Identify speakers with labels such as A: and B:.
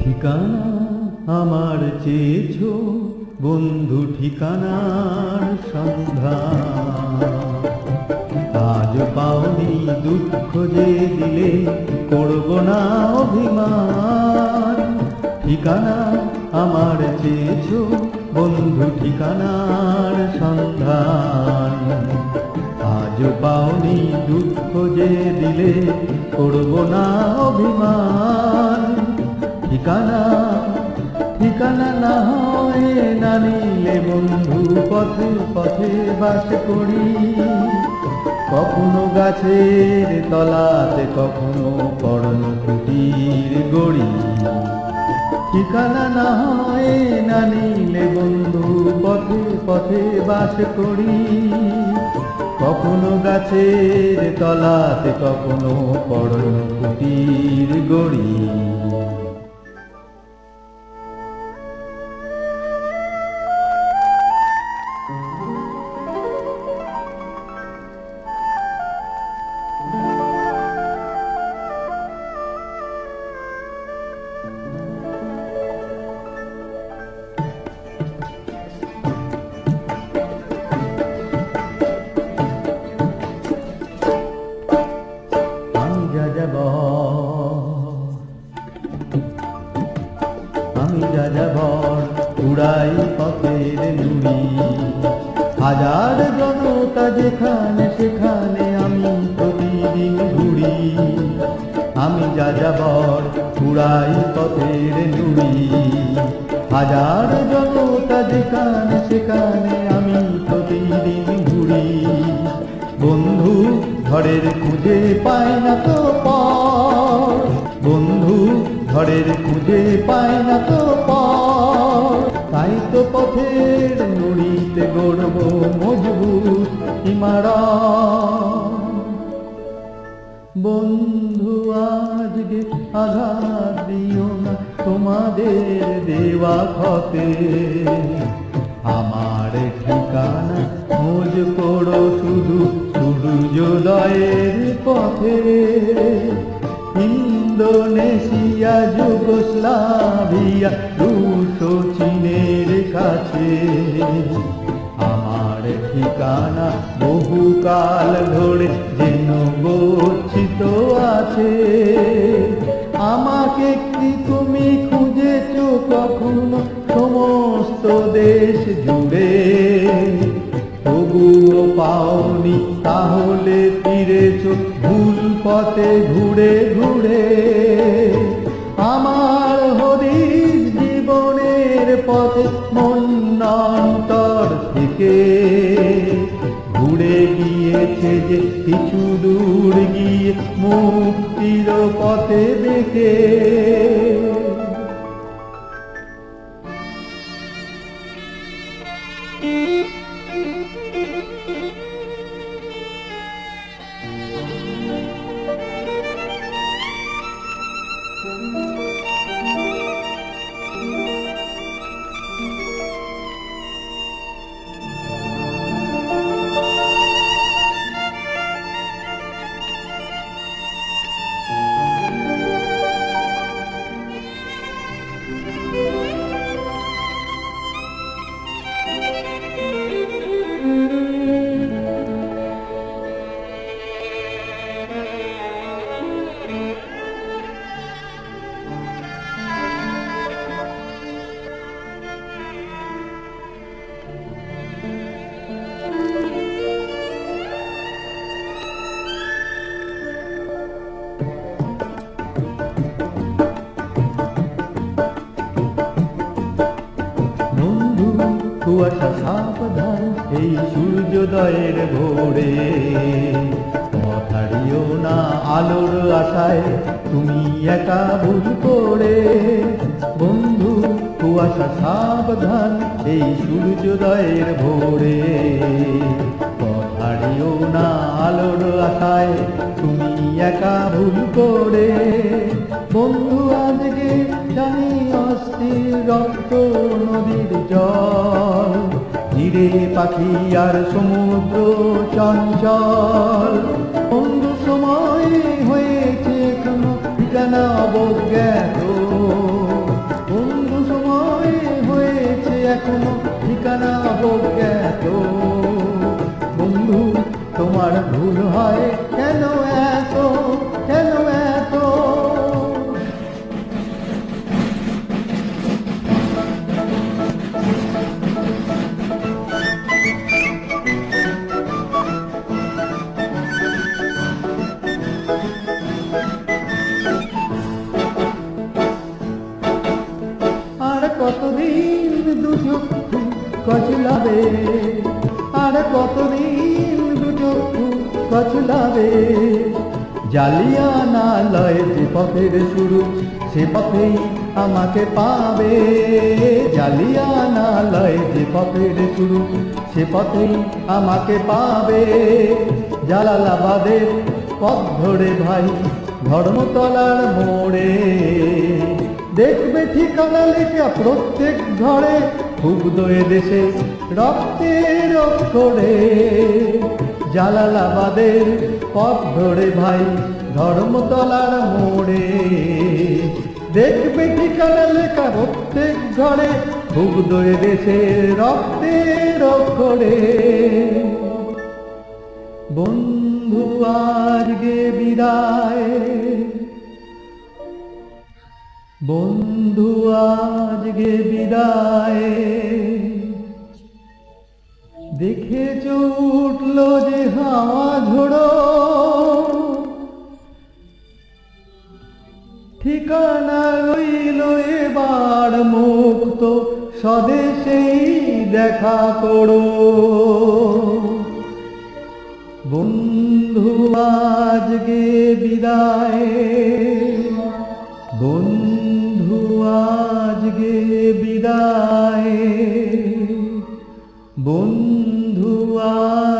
A: ঠিকানা আমার চেয়েছ বন্ধু ঠিকানার সন্ধান। আজ পাওনি দুঃখ যে দিলে করব না অভিমান। ঠিকানা আমার চেয়েছ বন্ধু ঠিকানার সন্ধান। আজ পাওনি দুঃখ যে দিলে করব না অভিমান। ঠিকানা ঠিকানা না হয় না নিলে বন্ধু পথে পথে বাস করি। কখনো গাছের তলাতে, কখনো পড়ন কুটির গড়ি। ঠিকানা না হয় না নিলে বন্ধু পথে পথে বাস করি। কখনো গাছের তলাতে, কখনো পড়ন কুটির গড়ি। হাজার জনতা যেখানে সেখানে আমি প্রতিদিন ঘুরি। আমি যা যাবর উড়াই পথের নুড়ি হাজার জনতা যেখানে সেখানে আমি প্রতিদিন ঘুরি। বন্ধু ঘরের খুঁজে পায় না তো বন্ধু ঘরের খুঁজে পায় না তো তাই তো পথের নুড়িতে গড়ব মজবুত ইমারা বন্ধু, আজকে আঘাত দিও না। তোমাদের দেওয়া ক্ষতে আমার ঠিকানা খোঁজ করো শুধু, সূর্যোদয়ের পথে। ইন্দোনেশিয়া, যুগোস্লাভিয়া, রুশ, চীনের কাছে। আমার ঠিকানা বহুকাল ধরে আছে। আমাকে কি তুমি খুঁজেছ কখনো? সমস্ত দেশ জুড়ে। তবুও পাওনি তাহলে ফিরেছ ভুল পথে ঘুরে ঘুরে। আমার হরির জীবনের পথে মন্নন্তর থেকে। ঘুরে গিয়েছে যে কিছু দূর গিয়ে মুক্তির পথে দেখে। সূর্যোদয়ের ভোরে। পথারিও না আলোর আশায়, তুমি একা ভুল করে। বন্ধু, কুয়াশা সাবধান এই সূর্যোদয়ের ভোরে। পথারিও না আলোর আশায়, তুমি একা ভুল করে। বন্ধু, আজকে জানি অস্থির রক্ত নদীর জল। তীরে পাখি আর সমুদ্র চঞ্চল। অন্য সময় হয়েছে কোনো ঠিকানা অবজ্ঞাত অন্য সময় হয়েছে এখনও, ঠিকানা অবজ্ঞাত বন্ধু, তোমার ভূ আর কতদিন দুচক্ষু কচলাবে যে পথের শুরু, সে পথেই আমাকে পাবে। যে পথের শুরু, সে পথেই আমাকে পাবে। জালালাবাদের পথ ধরে ভাই ধর্মতলার মোড়ে। দেখবে ঠিকানা লেখা প্রত্যেক ঘরে ক্ষুব্ধ এ দেশে রক্তের অক্ষরে। জালালাবাদের পথ ধরে ভাই, ধর্মতলার মোড়ে। দেখবে ঠিকানা লেখা প্রত্যেক ঘরে ক্ষুব্ধ এ দেশে রক্তের অক্ষরে। বন্ধু আজকে বিদায়। বন্ধু আজকে বিদায়। দেখে উঠল যে হাওয়া ঝোড়ো। ঠিকানা রইল এবার মুক্ত, স্বদেশেই দেখা করো। বন্ধু, আজকে বিদায়। বন্ধু, আজকে বিদায়। বন্ধু আজকে